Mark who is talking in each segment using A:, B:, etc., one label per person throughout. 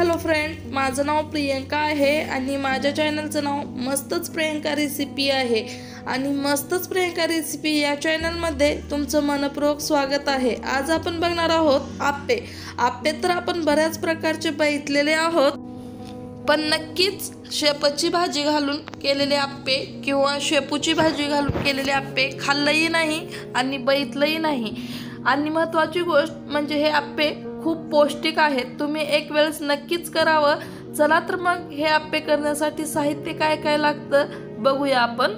A: Hello friend माझं नाव प्रियंका आहे आणि माझ्या चॅनलचं नाव मस्तच प्रियंका रेसिपी आहे. आणि मस्तच प्रियंका रेसिपी या चॅनलमध्ये तुमचं मनपूर्वक स्वागत आहे. आज आपण बघणार आहोत आप्पे. आप्पे तर आपण बऱ्याच प्रकारचे बघितलेले आहोत पण नक्कीच शेपूची भाजी घालून केलेले आप्पे किंवा शेपूची भाजी घालून केलेले आप्पे खाल्लंही नाही आणि बघितलंही नाही. आणि महत्त्वाची गोष्ट म्हणजे हे आप्पे खूप पौष्टिक आहेत. तुम्ही एक वेळेस नक्कीच करावं. चला तर मग हे आप्पे करण्यासाठी साहित्य काय काय लागतं बघूया आपण.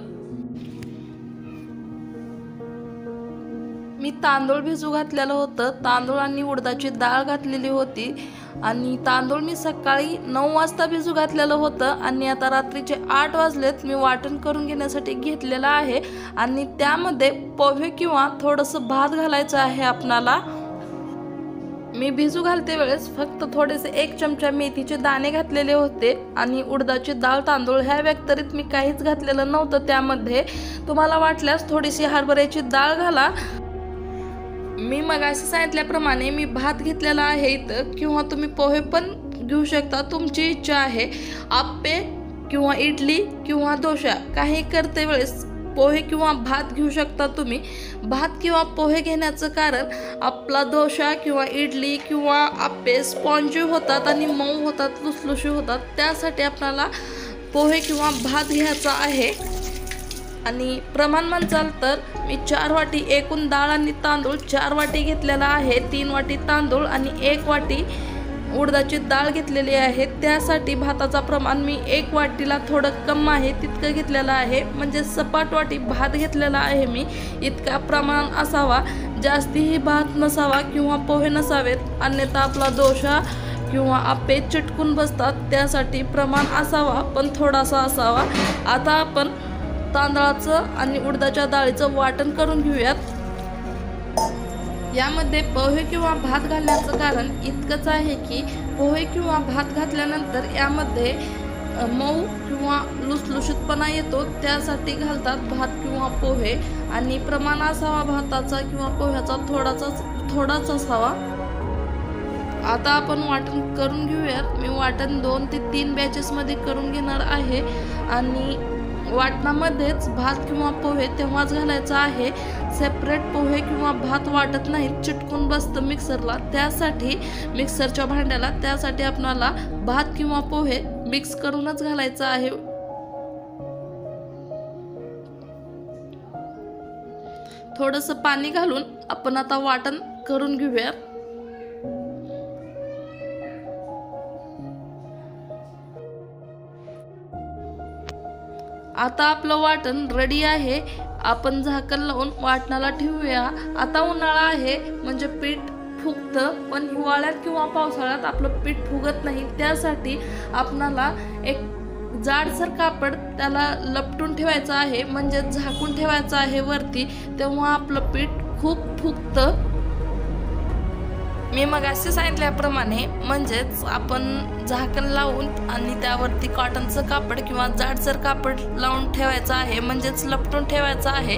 A: मी तांदूळ भिजू घातलेलं होतं. तांदूळ आणि उडदाची डाळ घातलेली होती. आणि तांदूळ मी सकाळी नऊ वाजता भिजू घातलेलं होतं. आणि आता रात्रीचे आठ वाजलेत. मी वाटण करून घेण्यासाठी घेतलेलं आहे. आणि त्यामध्ये पोहे किंवा थोडंसं भात घालायचं आहे आपणाला. मी भिजू घालते वेळेस फक्त थोडेसे एक चमचा मेथीचे दाणे घातलेले होते आणि उडदाची डाळ तांदूळ ह्या व्यक्तरीत मी काहीच घातलेलं नव्हतं. त्यामध्ये तुम्हाला वाटल्यास थोडीशी हरभऱ्याची डाळ घाला. मी मग असं सांगितल्याप्रमाणे मी भात घेतलेला आहे इथं किंवा तुम्ही पोहे पण घेऊ शकता. तुमची इच्छा आहे आप्पे किंवा इडली किंवा डोशा काही करते वेळेस पोहे किंवा भात घेऊ शकता तुम्ही. भात किंवा पोहे घेण्याचं कारण आपला डोसा किंवा इडली किंवा आपे स्पॉन्जी होतात आणि मऊ होतात लुसलुशी होतात. त्यासाठी आपल्याला पोहे किंवा भात घ्यायचा आहे. आणि प्रमाण म्हणचाल तर मी चार वाटी एकूण डाळ आणि तांदूळ चार वाटी घेतलेला आहे. तीन वाटी तांदूळ आणि एक वाटी उडदाची डाळ घेतलेली आहे. त्यासाठी भाताचा प्रमाण मी एक वाटीला थोडं कम आहे तितकं घेतलेलं आहे. म्हणजे सपाट वाटी भात घेतलेला आहे मी. इतका प्रमाण असावा. जास्तीही भात नसावा किंवा पोहे नसावेत अन्यथा आपला दोषा किंवा आपे चिटकून बसतात. त्यासाठी प्रमाण असावा पण थोडासा असावा. आता आपण तांदळाचं आणि उडदाच्या डाळीचं वाटण करून घेऊयात. यामध्ये पोहे किंवा भात घालण्याचं कारण इतकंच आहे की पोहे किंवा भात घातल्यानंतर यामध्ये मऊ किंवा लुसलुशीतपणा येतो. त्यासाठी घालतात भात किंवा पोहे आणि प्रमाण असावा भाताचा किंवा पोह्याचा थोडाचाच थोडाच असावा. आता आपण वाटण करून घेऊयात. मी वाटण दोन ते तीन बॅचेसमध्ये करून घेणार आहे आणि वाटणामध्येच भात किंवा पोहे तेव्हाच घालायचं आहे. सेपरेट पोहे किंवा भात वाटत नाहीत चिटकून बसतं मिक्सरला त्यासाठी मिक्सरच्या भांड्याला त्यासाठी आपणाला भात किंवा पोहे मिक्स करूनच घालायचं आहे. थोडंसं पाणी घालून आपण आता वाटण करून घेऊया आता आपलं वाटण रेडी आहे. आपण झाकण लावून वाटणाला ठेवूया. आता उन्हाळा आहे म्हणजे पीठ फुगतं. पण हिवाळ्यात किंवा पावसाळ्यात आपलं पीठ फुगत नाही. त्यासाठी आपणाला एक जाडसर कापड त्याला लपटून ठेवायचं आहे. म्हणजे झाकून ठेवायचं आहे वरती. तेव्हा आपलं पीठ खूप फुगतं. मी मग असे सांगितल्याप्रमाणे म्हणजेच आपण झाकण लावून आणि त्यावरती कॉटनचं कापड किंवा जाडसर कापड लावून ठेवायचं आहे म्हणजेच लपटून ठेवायचं आहे.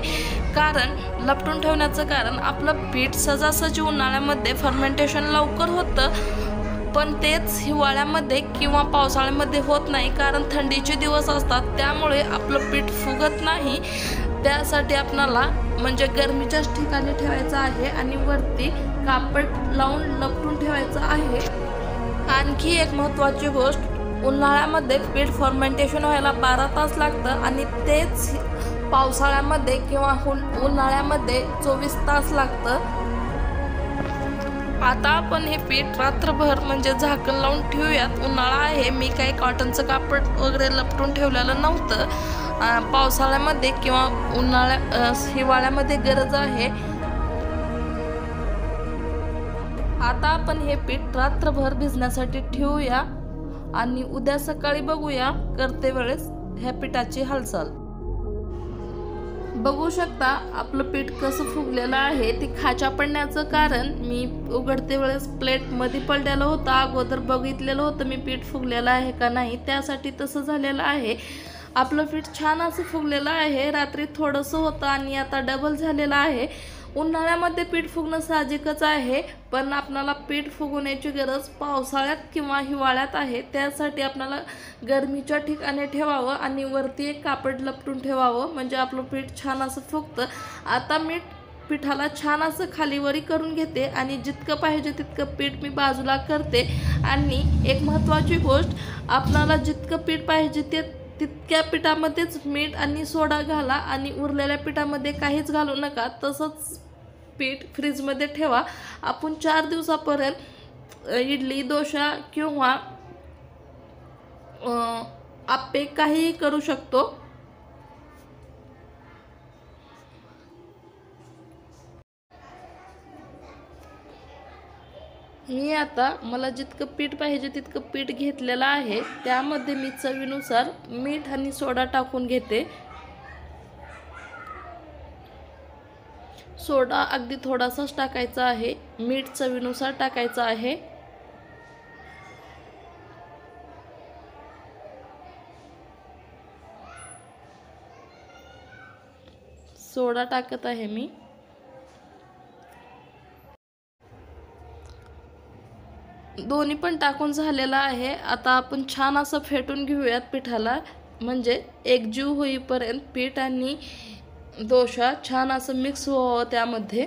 A: कारण लपटून ठेवण्याचं कारण आपलं पीठ सजासजी उन्हाळ्यामध्ये फर्मेंटेशन लवकर होतं पण तेच हिवाळ्यामध्ये किंवा पावसाळ्यामध्ये होत नाही कारण थंडीचे दिवस असतात त्यामुळे आपलं पीठ फुगत नाही. त्यासाठी आपणाला म्हणजे गरमीच्याच ठिकाणी ठेवायचं आहे आणि वरती कापड लावून लपटून ठेवायचं आहे. आणखी एक महत्त्वाची गोष्ट उन्हाळ्यामध्ये पीठ फर्मेंटेशन व्हायला बारा तास लागतं आणि तेच पावसाळ्यामध्ये किंवा उन्हाळ्यामध्ये चोवीस तास लागतं. आता आपण हे पीठ रात्रभर म्हणजे झाकण लावून ठेवूयात. उन्हाळा आहे मी काही कॉटनचं कापड वगैरे लपटून ठेवलेलं नव्हतं. पावसाळ्यामध्ये किंवा उन्हाळ्या हिवाळ्यामध्ये गरज आहे. आता आपण हे पीठ रात्रभर भिजण्यासाठी ठेवूया आणि उद्या सकाळी बघूया करते वेळेस ह्या पिठाची हालचाल. बघू शकता आपलं पीठ कसं फुगलेलं आहे ती खाच्या पडण्याचं कारण मी उघडते वेळेस प्लेटमध्ये पडलेलं होतं अगोदर बघितलेलं होतं मी पीठ फुगलेलं आहे का नाही त्यासाठी तसं झालेलं आहे. आपलं पीठ छान असं फुगलेलं आहे. रात्री थोडंसं होतं आणि आता डबल झालेलं आहे. उन्हाळ्यामध्ये पीठ फुगणं साहजिकच आहे पण आपणाला पीठ फुगवण्याची गरज पावसाळ्यात किंवा हिवाळ्यात आहे. त्यासाठी आपल्याला गरमीच्या ठिकाणी ठेवावं आणि वरती एक कापड लपटून ठेवावं. म्हणजे आपलं पीठ छान असं फुगतं. आता मीठ पिठाला छान असं खालीवरी करून घेते आणि जितकं पाहिजे तितकं पीठ मी बाजूला करते. आणि एक महत्त्वाची गोष्ट आपणाला जितकं पीठ पाहिजे ते तितक्या पिठामध्येच मीठ आणि सोडा घाला आणि उरलेल्या पिठामध्ये काहीच घालू नका. तसंच पीठ फ्रीजमध्ये ठेवा. आपण चार दिवसापर्यंत इडली दोशा किंवा आप्पे काहीही करू शकतो. मी आता मला जितकं पीठ पाहिजे तितकं पीठ घेतलेलं आहे. त्यामध्ये मी चवीनुसार मीठ आणि सोडा टाकून घेते. सोडा अगदी थोडासाच टाकायचा आहे. मीठ चवीनुसार टाकायचं आहे. सोडा टाकत आहे मी. दोन्ही पण टाकून झालेलं आहे. आता आपण छान असं फेटून घेऊयात पिठाला. म्हणजे एकजीव होईपर्यंत पीठ आणि दोशा छान असं मिक्स व्हावं त्यामध्ये.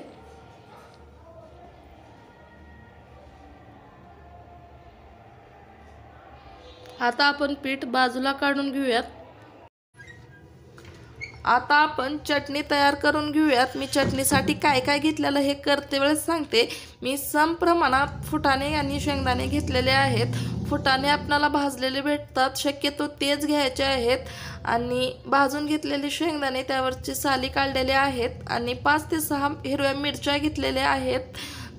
A: आता आपण पीठ बाजूला काढून घेऊयात. आता आपण चटणी तयार करून घेऊयात. मी चटणीसाठी काय काय घेतलेलं हे करते वेळेस सांगते. मी सम प्रमाणात फुटाणे आणि शेंगदाणे घेतलेले आहेत. फुटाणे आपणाला भाजलेले भेटतात. शक्यतो तेच घ्यायचे आहेत. आणि भाजून घेतलेले शेंगदाणे त्यावरची साली काढलेले आहेत. आणि पाच ते सहा हिरव्या मिरच्या घेतलेल्या आहेत.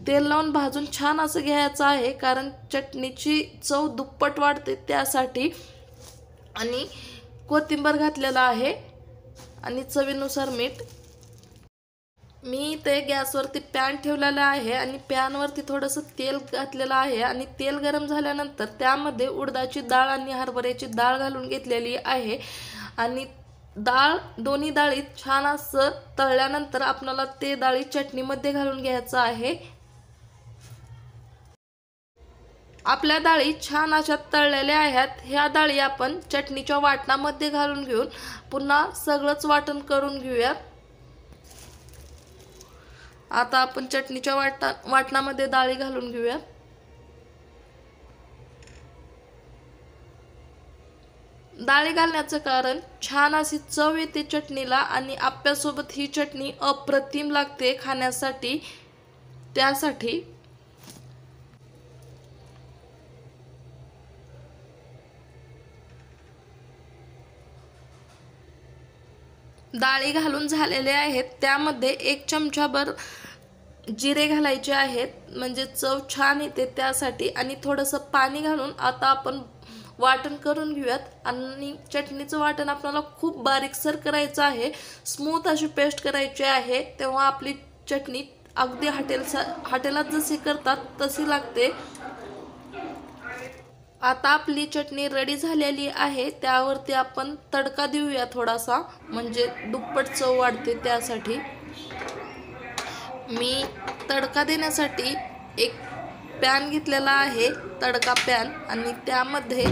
A: तेल लावून भाजून छान असं घ्यायचं आहे. कारण चटणीची चव दुप्पट वाढते त्यासाठी. आणि कोथिंबर घातलेलं आहे. आणि चवीनुसार मीठ. मी ते गॅसवरती पॅन ठेवलेलं आहे आणि पॅनवरती थोडंसं तेल घातलेलं आहे आणि तेल गरम झाल्यानंतर त्यामध्ये उडदाची डाळ आणि हरभऱ्याची डाळ घालून घेतलेली आहे. आणि डाळ दोन्ही डाळी छान असं तळल्यानंतर आपल्याला ते डाळी चटणीमध्ये घालून घ्यायचं आहे. आपल्या डाळी छान अशा तळलेल्या आहेत. ह्या डाळी आपण चटणीच्या वाटणामध्ये घालून घेऊन पुन्हा सगळंच वाटण करून घेऊयात आता आपण चटणीच्या वाटा वाटणामध्ये डाळी घालून घेऊयात डाळी घालण्याचं कारण छान अशी चव येते चटणीला आणि आप्यासोबत ही चटणी अप्रतिम लागते खाण्यासाठी. त्यासाठी डाळी घालून झालेले आहेत. त्यामध्ये एक चमचाभर जिरे घालायचे आहेत. म्हणजे चव छान येते त्यासाठी. आणि थोडंसं पाणी घालून आता आपण वाटण करून घेऊयात. आणि चटणीचं वाटण आपल्याला खूप बारीकसर करायचं आहे. स्मूथ अशी पेस्ट करायची आहे. तेव्हा आपली चटणी अगदी हॉटेलसा हॉटेलात जशी करतात तशी लागते. आता आपली चटणी रेडी झालेली आहे. त्यावरती आपण तडका देऊया थोडासा. म्हणजे दुप्पट चव वाढते त्यासाठी. मी तडका देण्यासाठी एक पॅन घेतलेला आहे तडका पॅन आणि त्यामध्ये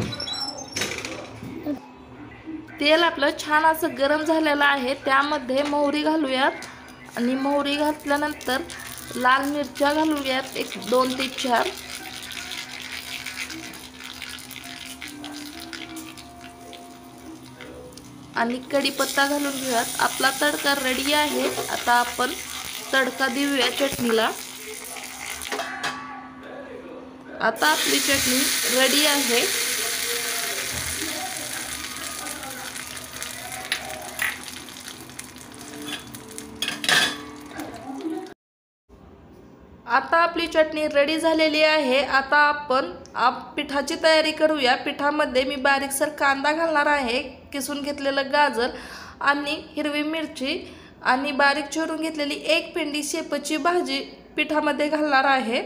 A: तेल आपलं छान असं गरम झालेलं आहे. त्यामध्ये मोहरी घालूयात. आणि मोहरी घातल्यानंतर लाल मिरच्या घालूयात एक दोन ते चार. आणि कढीपत्ता घालून घेऊयात. आपला तडका रेडी आहे. आता आपण तडका देऊया चटणीला. आता आपली चटणी रेडी आहे. आपली चटणी रेडी झालेली आहे. आता आपण आप पिठाची तयारी करूया. पिठामध्ये मी बारीकसर कांदा घालणार आहे. किसून घेतलेलं गाजर आणि हिरवी मिरची आणि बारीक चिरून घेतलेली एक पेंडी शेपची भाजी पिठामध्ये घालणार आहे.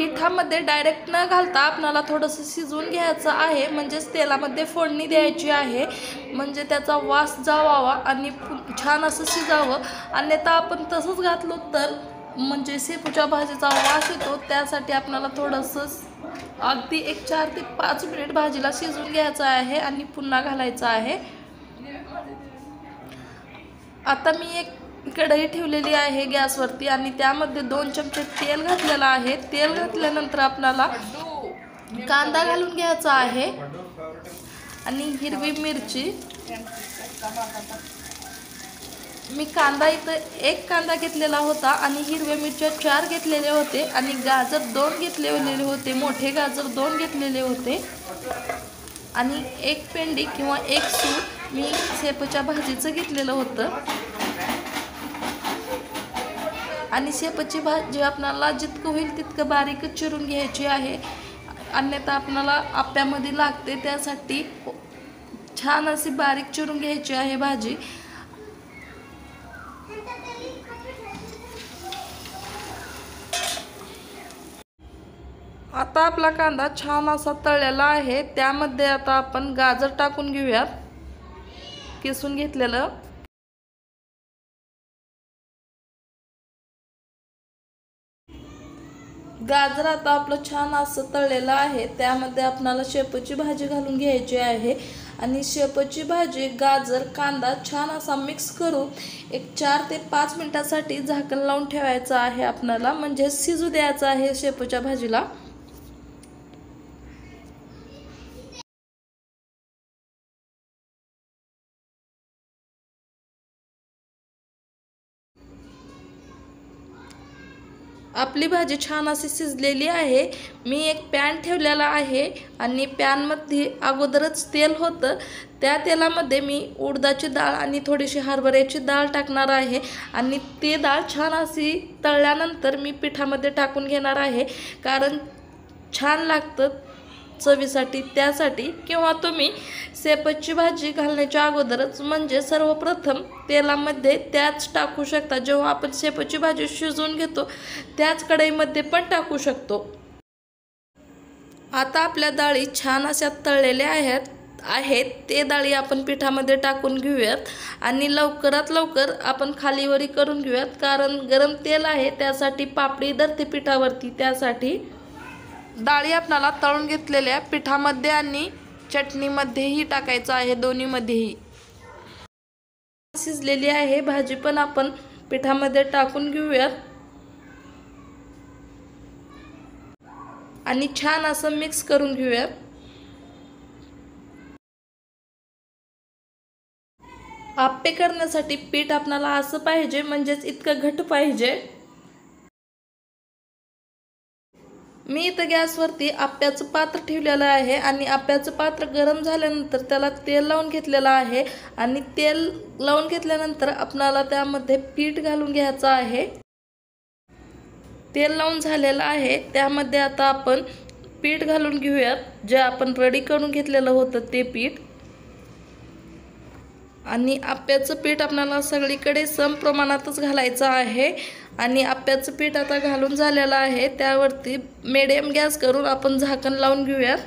A: पिठामध्ये डायरेक्ट न घालता आपणाला थोडंसं शिजवून घ्यायचं आहे. म्हणजेच तेलामध्ये फोडणी द्यायची आहे. म्हणजे त्याचा वास जावावा आणि छान असं शिजावं. अन्यथा आपण तसंच घातलो तर म्हणजे शेपूच्या भाजीचा वास येतो. त्यासाठी आपल्याला थोडंसं अगदी एक चार ते पाच मिनिट भाजीला शिजवून घ्यायचं आहे आणि पुन्हा घालायचं आहे. आता मी एक कढई ठेवलेली आहे गॅसवरती आणि त्यामध्ये दोन चमचे तेल घातलेलं आहे. तेल घातल्यानंतर आपल्याला कांदा घालून घ्यायचा आहे आणि हिरवी मिरची. मी कांदा इथं एक कांदा घेतलेला होता आणि हिरव्या मिरच्या चार घेतलेले होते आणि गाजर दोन घेतलेले होते मोठे गाजर दोन घेतलेले होते. आणि एक पेंडी किंवा एक सूप मी सेपच्या भाजीचं घेतलेलं होतं. आणि शेपची भाजी आपणाला जितकं होईल तितकं बारीक चिरून घ्यायची आहे. अन्यथा आपणाला आप्यामध्ये लागते त्यासाठी छान अशी बारीक चिरून घ्यायची आहे भाजी. आता आपला कांदा छान असा तळलेला आहे. त्यामध्ये आता आपण गाजर टाकून घेऊयात. किसून घेतलेलं. गाजर आता आपलं छान असं तळलेलं आहे. त्यामध्ये आपणाला शेपूची भाजी घालून घ्यायची आहे. आणि शेपूची भाजी गाजर कांदा छान असा मिक्स करून एक चार ते पाच मिनटासाठी झाकण लावून ठेवायचं आहे आपणाला. म्हणजे शिजू द्यायचं आहे शेपूच्या भाजीला. आपली भाजी छान अशी शिजलेली आहे. मी एक पॅन ठेवलेला आहे आणि पॅनमध्ये अगोदरच तेल होतं. त्या तेलामध्ये मी उडदाची डाळ आणि थोडीशी हरभऱ्याची डाळ टाकणार आहे. आणि ते डाळ छान अशी तळल्यानंतर मी पिठामध्ये टाकून घेणार आहे. कारण छान लागतं चवीसाठी त्यासाठी किंवा तुम्ही सेपची भाजी घालण्याच्या अगोदरच म्हणजे सर्वप्रथम तेलामध्ये त्याच टाकू शकता. जेव्हा आपण शेपची भाजी शिजवून घेतो त्याच कढईमध्ये पण टाकू शकतो. आता आपल्या डाळी छान अशा तळलेल्या आहेत आहेत. ते डाळी आपण पिठामध्ये टाकून घेऊयात आणि लवकरात लवकर आपण खालीवरी करून घेऊयात. कारण गरम तेल आहे त्यासाठी पापडी धरते पिठावरती. त्यासाठी डाळी आपणाला तळून घेतलेल्या पिठामध्ये आणि चटणीमध्येही टाकायचं आहे दोन्हीमध्येही. शिजलेली आहे भाजी पण आपण पिठामध्ये टाकून घेऊयात. आणि छान असं मिक्स करून घेऊयात. आप्पे करण्यासाठी पीठ आपणाला असं पाहिजे म्हणजेच इतकं घट पाहिजे. मी इथं गॅसवरती आप्याचं पात्र ठेवलेलं आहे आणि आप्याचं पात्र गरम झाल्यानंतर त्याला तेल लावून घेतलेलं आहे आणि तेल लावून घेतल्यानंतर आपणाला त्यामध्ये पीठ घालून घ्यायचं आहे. तेल लावून झालेलं आहे. त्यामध्ये आता आपण पीठ घालून घेऊयात. जे आपण रेडी करून घेतलेलं होतं ते पीठ. आणि आप्याचं पीठ आपल्याला सगळीकडे सम प्रमाणातच घालायचं आहे. आणि आप्याचं पीठ आता घालून झालेलं आहे. त्यावरती मिडियम गॅस करून आपण झाकण लावून घेऊयात.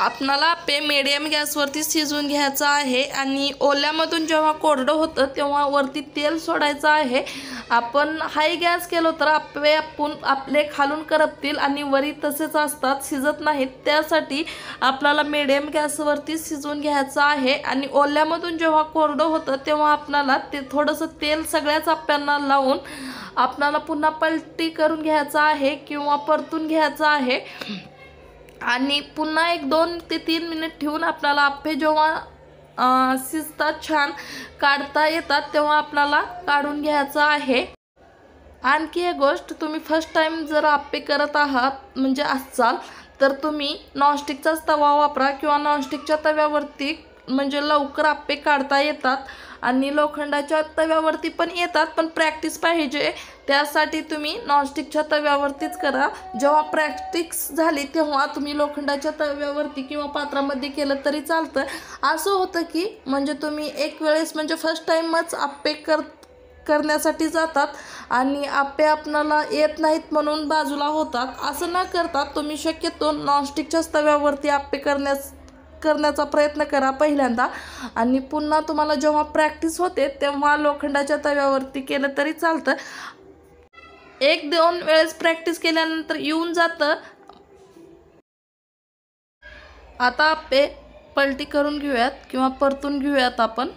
A: आपणाला आप्पे मिडियम गॅसवरती शिजवून घ्यायचं आहे आणि ओल्यामधून जेव्हा कोरडं होतं तेव्हा वरती तेल सोडायचं आहे. आपण हाय गॅस केलो तर आप्पे आपण आपले खालून करपतील आणि वरी तसेच असतात शिजत नाहीत. त्यासाठी आपल्याला मिडियम गॅसवरती शिजवून घ्यायचं आहे आणि ओल्यामधून जेव्हा कोरडं होतं तेव्हा आपणाला ते थोडंसं तेल सगळ्याच आप्यांना लावून आपणाला पुन्हा पलटी करून घ्यायचं आहे किंवा परतून घ्यायचं आहे. आणि पुन्हा एक दोन ते तीन मिनिट ठेवून आपल्याला आप्पे जेव्हा शिजतात छान काढता येतात तेव्हा आपल्याला काढून घ्यायचं आहे. आणखी एक गोष्ट तुम्ही फर्स्ट टाईम जर आप्पे करत आहात म्हणजे असाल तर तुम्ही नॉनस्टिकचाच तवा वापरा किंवा नॉनस्टिकच्या तव्यावरती म्हणजे लवकर आप्पे काढता येतात. आणि लोखंडाच्या तव्यावरती पण येतात पण प्रॅक्टिस पाहिजे. त्यासाठी तुम्ही नॉनस्टिकच्या तव्यावरतीच करा. जेव्हा प्रॅक्टिस झाली तेव्हा तुम्ही लोखंडाच्या तव्यावरती किंवा पात्रामध्ये केलं तरी चालतं. असं होतं की म्हणजे तुम्ही एक वेळेस म्हणजे फर्स्ट टाईमच आप्पे कर करण्यासाठी जातात आणि आप्पे आपणाला येत नाहीत म्हणून बाजूला होतात. असं न करता तुम्ही शक्यतो नॉनस्टिकच्याच तव्यावरती आप्पे करण्यास करण्याचा प्रयत्न करा पहिल्यांदा. आणि पुन्हा तुम्हाला जेव्हा प्रॅक्टिस होते तेव्हा लोखंडाच्या तव्यावरती केलं तरी चालतं. एक दोन वेळेस प्रॅक्टिस केल्यानंतर येऊन जातं. आता आपे पलटी करून घेऊयात किंवा परतून घेऊयात आपण.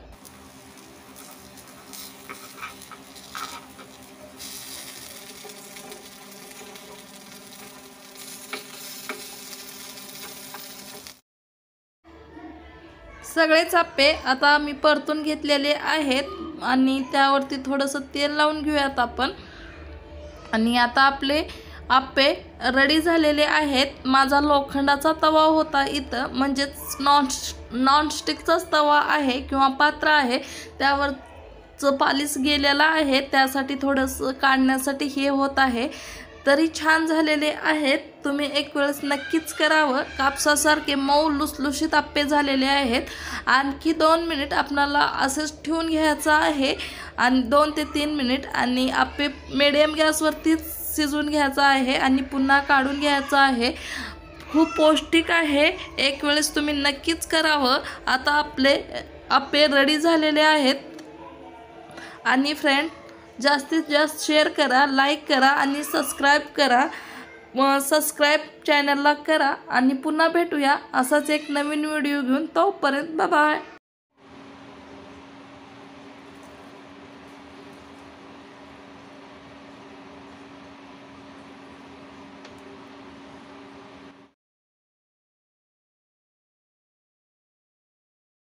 A: सगळेच आप्पे आता मी परतून घेतलेले आहेत आणि त्यावरती थोडंसं तेल लावून घेऊयात आपण. आणि आता आपले आप्पे रेडी झालेले आहेत. माझा लोखंडाचा तवा होता इथं म्हणजेच नॉन नॉनस्टिकचाच तवा आहे किंवा पात्र आहे. त्यावरचं पालीस गेलेलं आहे. त्यासाठी थोडंसं काढण्यासाठी हे होत आहे. तरी छान झालेले आहेत. तुम्ही एक वेळेस नक्कीच करावं. कापसासारखे मऊ लुसलुशीत आप्पे झालेले आहेत. आणखी दोन मिनिट आपणाला असंच ठेवून घ्यायचं आहे. आणि दोन ते तीन मिनिट आणि आप्पे मिडियम गॅसवरतीच शिजवून घ्यायचं आहे आणि पुन्हा काढून घ्यायचं आहे. खूप पौष्टिक आहे. एक वेळेस तुम्ही नक्कीच करावं. आता आपले आप्पे रेडी झालेले आहेत. आणि फ्रेंड जास्तीत जास्त शेअर करा लाईक करा आणि सबस्क्राईब करा. व सबस्क्राईब चॅनलला करा आणि पुन्हा भेटूया असाच एक नवीन व्हिडिओ घेऊन. तोपर्यंत बाय